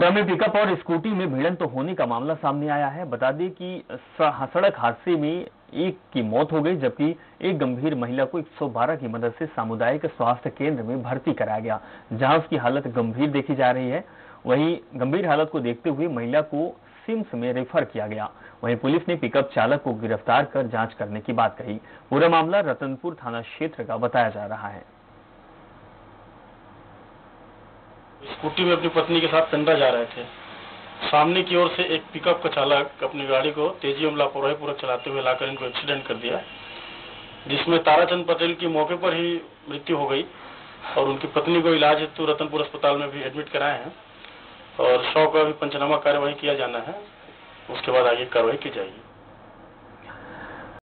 कोटा में पिकअप और स्कूटी में भिड़न तो होने का मामला सामने आया है। बता दें कि सड़क हादसे में एक की मौत हो गई, जबकि एक गंभीर महिला को 112 की मदद से सामुदायिक स्वास्थ्य केंद्र में भर्ती कराया गया, जहाँ उसकी हालत गंभीर देखी जा रही है। वहीं गंभीर हालत को देखते हुए महिला को सिम्स में रेफर किया गया। वहीं पुलिस ने पिकअप चालक को गिरफ़्तार कर जाँच करने की बात कही। पूरा मामला रतनपुर थाना क्षेत्र का बताया जा रहा है। स्कूटी में अपनी पत्नी के साथ पेंड्रा जा रहे थे। सामने की ओर से एक पिकअप का चालक अपनी गाड़ी को तेज़ी में लापरवाही पूर्वक चलाते हुए लाकर इनको एक्सीडेंट कर दिया, जिसमें ताराचंद पटेल की मौके पर ही मृत्यु हो गई और उनकी पत्नी को इलाज हेतु रतनपुर अस्पताल में भी एडमिट कराए हैं और शव का भी पंचनामा कार्यवाही किया जाना है। उसके बाद आगे कार्रवाई की जाएगी।